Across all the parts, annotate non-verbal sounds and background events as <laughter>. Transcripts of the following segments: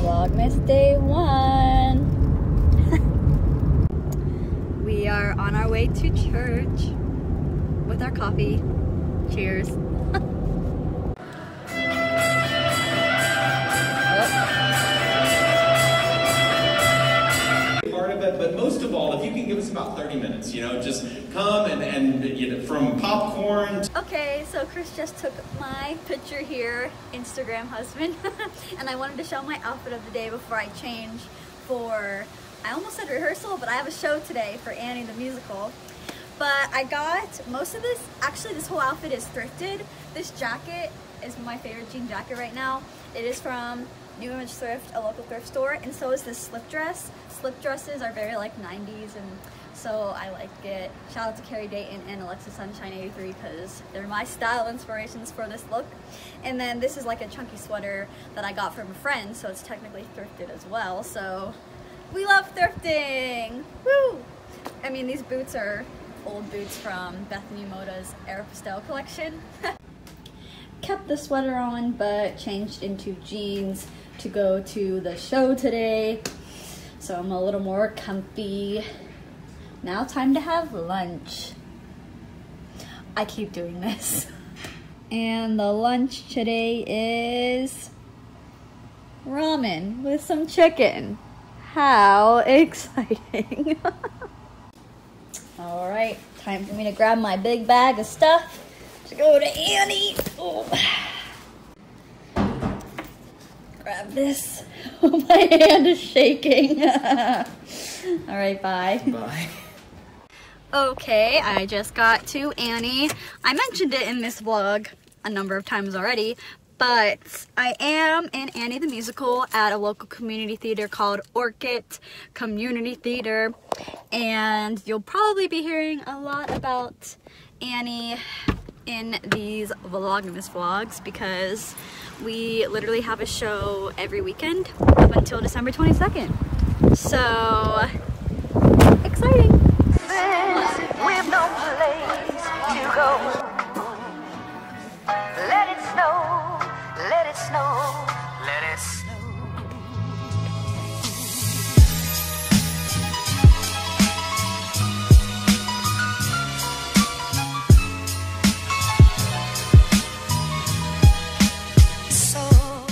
Vlogmas day one. <laughs> we are on our way to church with our coffee. Cheers. part of it, but most of all, if you can give us about 30 minutes, you know, just come and, and you know, from popcorn Okay, so Chris just took my picture here, Instagram husband, <laughs> and I wanted to show my outfit of the day before I change for, I almost said rehearsal, but I have a show today for Annie the musical. But I got most of this, actually this whole outfit is thrifted. This jacket is my favorite jean jacket right now. It is from New Image Thrift, a local thrift store, and so is this slip dress. Slip dresses are very like 90s and so I like it. Shout out to Carrie Dayton and Alexa Sunshine 83 because they're my style inspirations for this look. And then this is like a chunky sweater that I got from a friend, so it's technically thrifted as well. So we love thrifting! Woo! I mean, these boots are old boots from Bethany Mota's Aeropostale collection. <laughs> Kept the sweater on, but changed into jeans to go to the show today. So I'm a little more comfy. Now time to have lunch. I keep doing this. <laughs> And the lunch today is ramen with some chicken. How <laughs> exciting. <laughs> All right, time for me to grab my big bag of stuff to go to Annie. Oh. <sighs> Grab this. <laughs> my hand is shaking. <laughs> All right, bye. Bye. Okay, I just got to Annie. I mentioned it in this vlog a number of times already, but I am in Annie the Musical at a local community theater called Orchid Community Theater, and you'll probably be hearing a lot about Annie in these Vlogmas vlogs because we literally have a show every weekend up until December 22nd. So, exciting!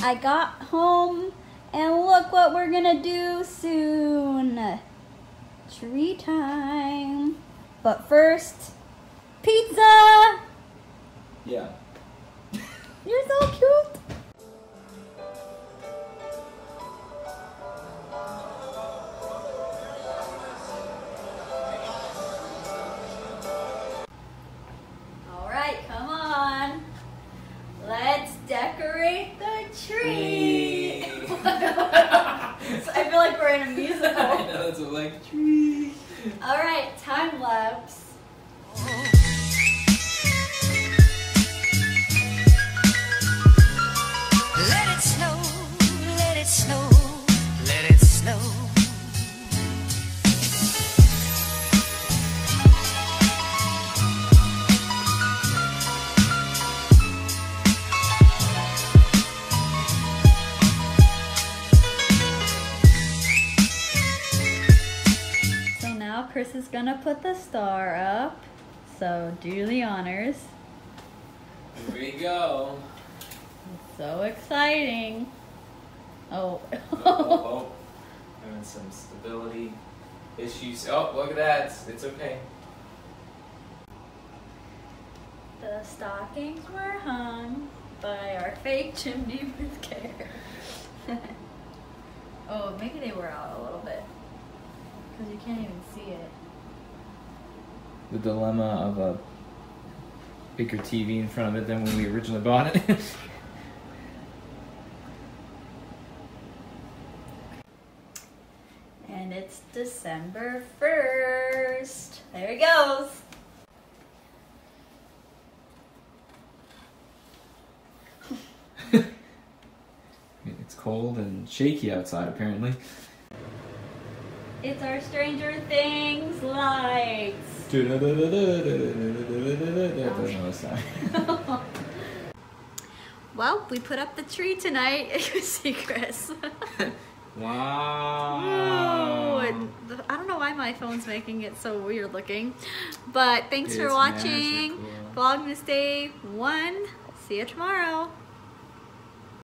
I got home and look what we're gonna do soon. Tree time. But first, pizza! Yeah. You're so cute. In a musical. <laughs> know, it's like tree. All right, time lapse. let it snow, let it snow, Chris is gonna put the star up. So do the honors. Here we go. So exciting. Oh. Oh, oh, <laughs> oh. Having some stability issues. Oh, look at that. It's okay. the stockings were hung by our fake chimney <laughs> with care. <laughs> oh, maybe they were out a little bit. Because you can't even see it. The dilemma of a bigger TV in front of it than when we originally bought it. <laughs> And it's December 1st. There he goes. <laughs> it's cold and shaky outside, apparently. It's our Stranger Things lights. <laughs> Well, we put up the tree tonight. You can see Chris. Wow. Whoa, and the- I don't know why my phone's making it so weird looking. But thanks for watching magical. Vlogmas Day 1. See you tomorrow.